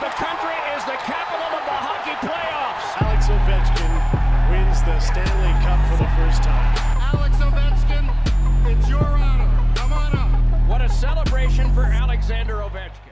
the country is the capital of the hockey playoffs. Alex Ovechkin wins the Stanley Cup for the first time. Alex Ovechkin, it's your honor. Come on up. What a celebration for Alexander Ovechkin.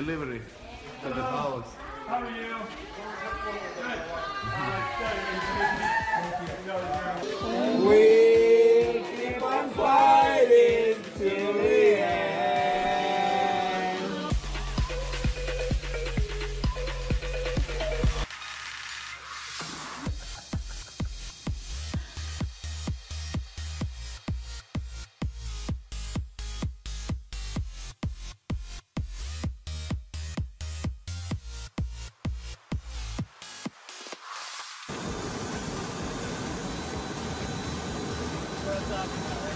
Delivery to the house. We sucks.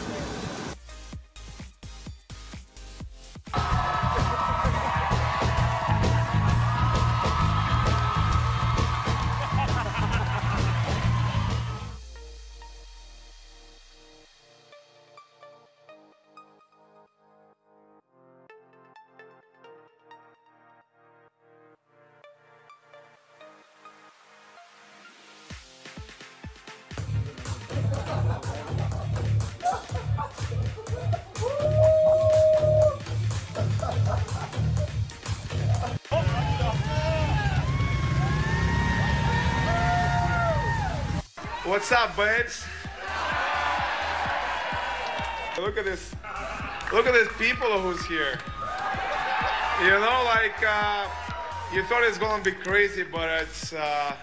What's up, babes? Look at this. Look at this people who's here. You know, like uh, you thought it's gonna be crazy, but it's uh,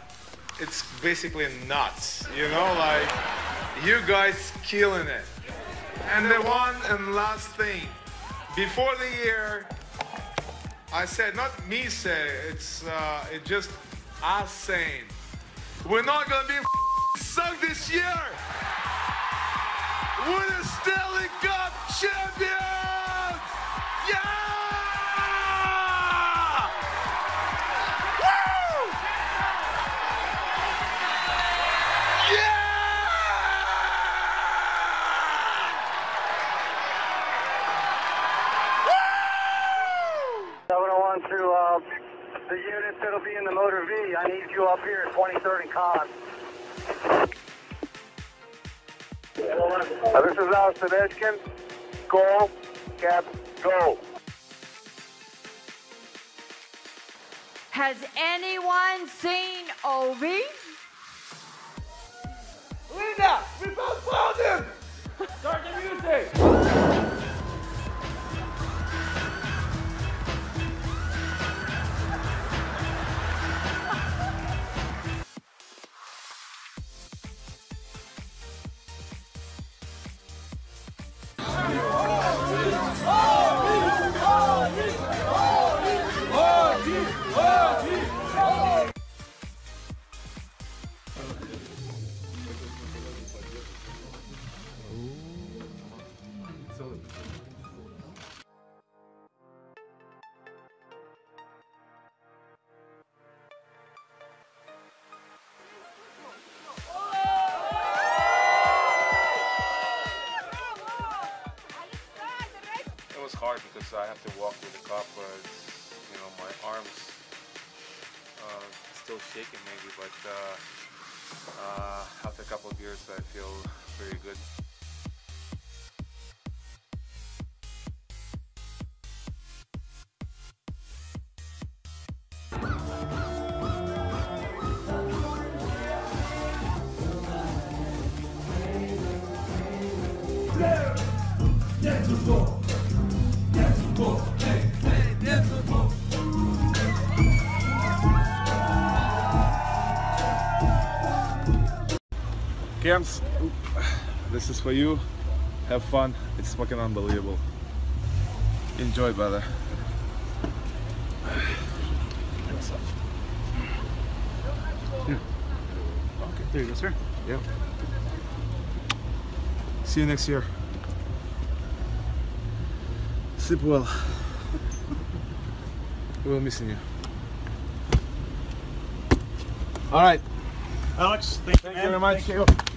it's basically nuts. You know, like you guys killing it. And the one and last thing, before the year, I said, not me say, it's uh, just us saying, we're not gonna be this year. We're the Stanley Cup champions! Yeah! Woo! Yeah! Woo! 701 to uh, the units that'll be in the Motor V. I need you up here at 23rd and Con. Uh, this is Alex Ovechkin. Go, Cap, go. Has anyone seen Ovi? Linda, we both found him! Start the music! Because I have to walk with the cup. Uh, you know, my arms uh, still shaking maybe, but uh, uh, after a couple of years, I feel very good. Camps, this is for you. Have fun. It's fucking unbelievable. Enjoy, brother. Okay, there you go, sir. Yep. See you next year. Sleep well. we will missing you. All right. Alex, thank, Thank you very much.